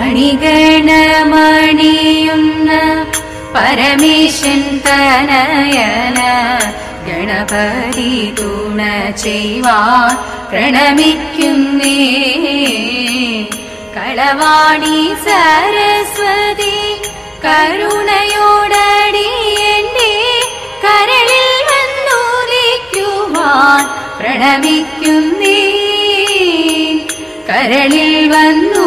അണിഗണമണിയുന്ന പരമേശൻ തനയന ഗണപതി തുണ ചെയ്വാൻ പ്രണമിക്കുന്നേ. കളവാണി സരസ്വതി കരുണയോടടി എന്നെ കരളിൽ വന്നുലിക്കുവാൻ പ്രണമിക്കുന്നേ. കരളിൽ വന്നു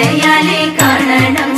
ഇണയാലെ കാണണം.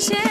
patient.